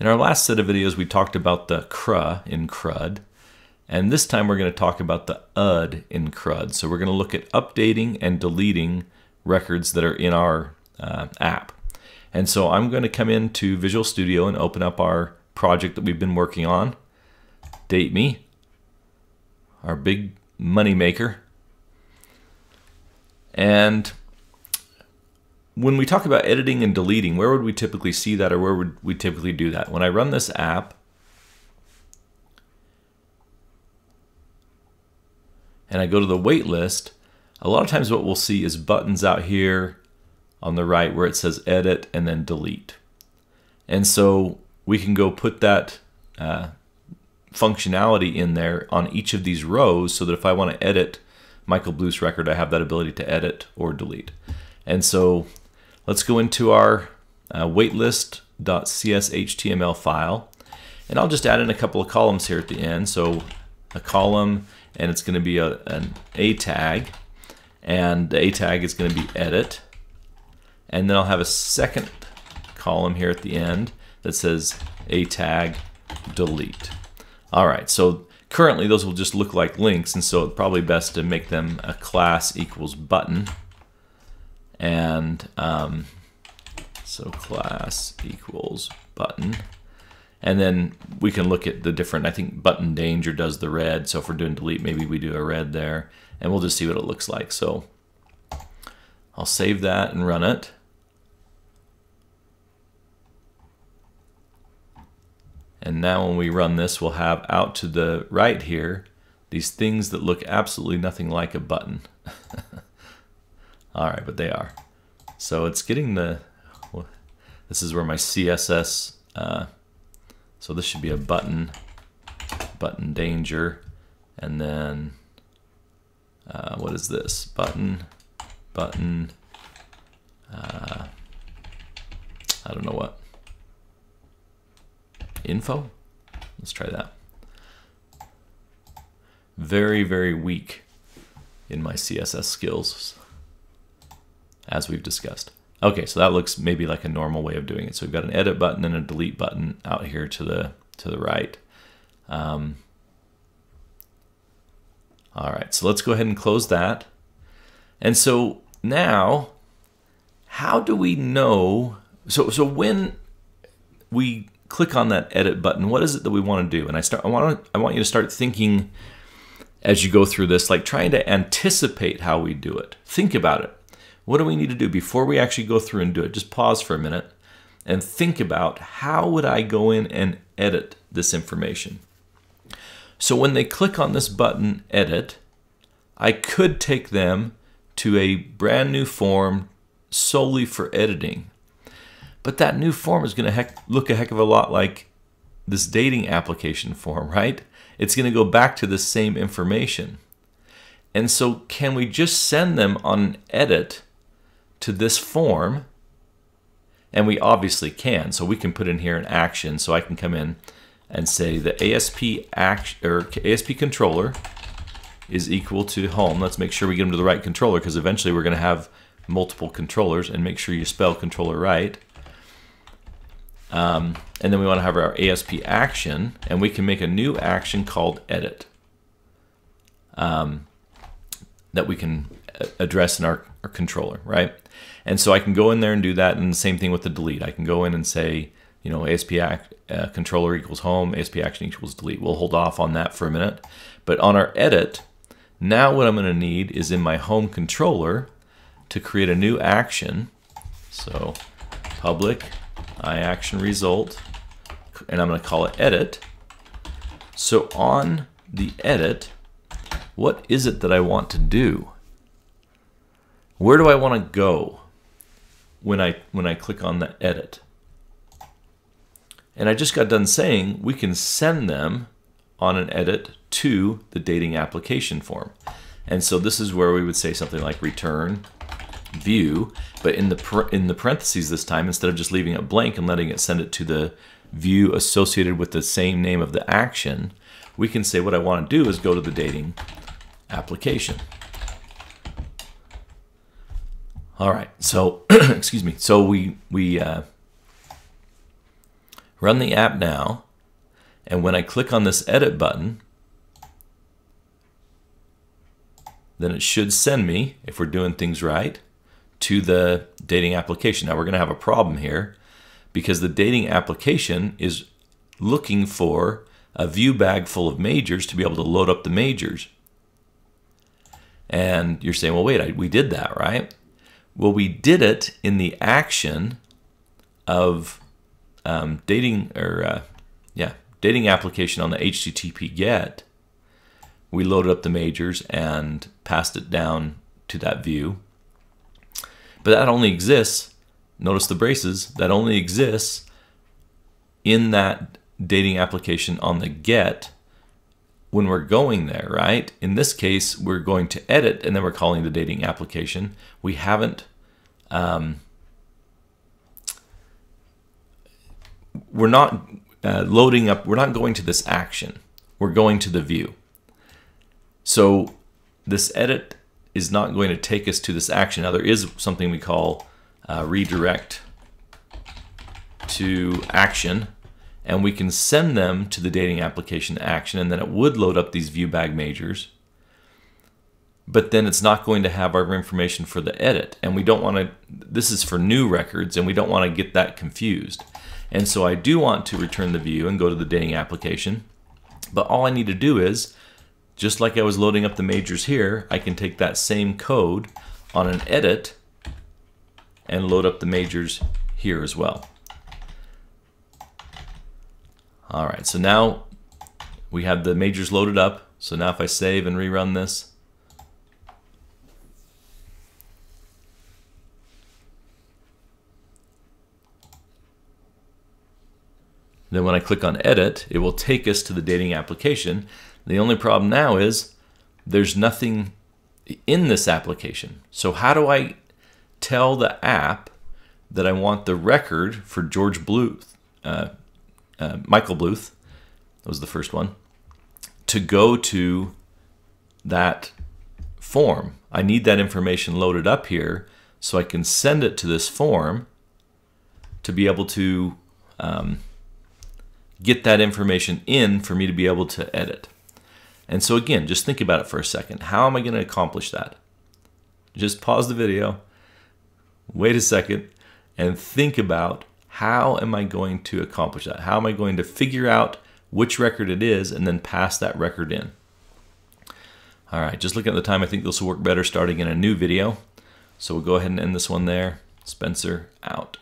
In our last set of videos, we talked about the CRUH in CRUD, and this time we're going to talk about the UD in CRUD. So we're going to look at updating and deleting records that are in our uh, app. And so I'm going to come into Visual Studio and open up our project that we've been working on, Date Me, our big money maker. And when we talk about editing and deleting, where would we typically see that or where would we typically do that? When I run this app, and I go to the wait list, a lot of times what we'll see is buttons out here on the right where it says edit and then delete. And so we can go put that uh, functionality in there on each of these rows so that if I want to edit Michael Bluth's record, I have that ability to edit or delete. And so Let's go into our uh, waitlist.cshtml file. And I'll just add in a couple of columns here at the end. So a column, and it's going to be a, an A tag. And the A tag is going to be edit. And then I'll have a second column here at the end that says A tag delete. All right, so currently those will just look like links, and so it's probably best to make them a class equals button and um, so class equals button. And then we can look at the different I think button danger does the red. So if we're doing delete maybe we do a red there. And we'll just see what it looks like. So I'll save that and run it. And now when we run this we'll have out to the right here these things that look absolutely nothing like a button All right, but they are. So it's getting the, this is where my CSS, uh, so this should be a button, button danger, and then, uh, what is this? Button, button, uh, I don't know what. Info? Let's try that. Very, very weak in my CSS skills as we've discussed. Okay, so that looks maybe like a normal way of doing it. So we've got an edit button and a delete button out here to the to the right. Um, all right, so let's go ahead and close that. And so now, how do we know? So so when we click on that edit button, what is it that we want to do? And I start. I want to. I want you to start thinking as you go through this, like trying to anticipate how we do it. Think about it. What do we need to do before we actually go through and do it? Just pause for a minute and think about how would I go in and edit this information. So when they click on this button, edit, I could take them to a brand new form solely for editing. But that new form is going to look a heck of a lot like this dating application form, right? It's going to go back to the same information. And so can we just send them on edit to this form, and we obviously can. So we can put in here an action. So I can come in and say the ASP action or ASP controller is equal to home. Let's make sure we get them to the right controller because eventually we're going to have multiple controllers and make sure you spell controller right. Um, and then we want to have our ASP action and we can make a new action called edit um, that we can address in our, our controller, right? And so I can go in there and do that. And the same thing with the delete. I can go in and say, you know, ASP act, uh, controller equals home, ASP action equals delete. We'll hold off on that for a minute. But on our edit, now what I'm going to need is in my home controller to create a new action. So public iAction result, and I'm going to call it edit. So on the edit, what is it that I want to do? Where do I want to go? when I when I click on the edit. And I just got done saying we can send them on an edit to the dating application form. And so this is where we would say something like return view, but in the in the parentheses this time instead of just leaving it blank and letting it send it to the view associated with the same name of the action, we can say what I want to do is go to the dating application. All right. So, excuse me. So we we uh, run the app now, and when I click on this edit button, then it should send me, if we're doing things right, to the dating application. Now we're going to have a problem here because the dating application is looking for a view bag full of majors to be able to load up the majors. And you're saying, well, wait, I, we did that, right? Well, we did it in the action of um, dating or uh, yeah, dating application on the HTTP GET. We loaded up the majors and passed it down to that view. But that only exists, notice the braces, that only exists in that dating application on the get when we're going there, right? In this case, we're going to edit and then we're calling the dating application. We haven't, um, we're not uh, loading up, we're not going to this action. We're going to the view. So this edit is not going to take us to this action. Now there is something we call uh, redirect to action and we can send them to the dating application action and then it would load up these view bag majors. But then it's not going to have our information for the edit and we don't want to this is for new records and we don't want to get that confused. And so I do want to return the view and go to the dating application but all I need to do is just like I was loading up the majors here I can take that same code on an edit and load up the majors here as well all right, so now we have the majors loaded up. So now if I save and rerun this, then when I click on edit, it will take us to the dating application. The only problem now is there's nothing in this application. So how do I tell the app that I want the record for George Bluth, uh, uh, Michael Bluth, was the first one, to go to that form. I need that information loaded up here so I can send it to this form to be able to um, get that information in for me to be able to edit. And so again, just think about it for a second. How am I going to accomplish that? Just pause the video, wait a second, and think about how am I going to accomplish that? How am I going to figure out which record it is and then pass that record in? All right, just looking at the time, I think this will work better starting in a new video. So we'll go ahead and end this one there. Spencer out.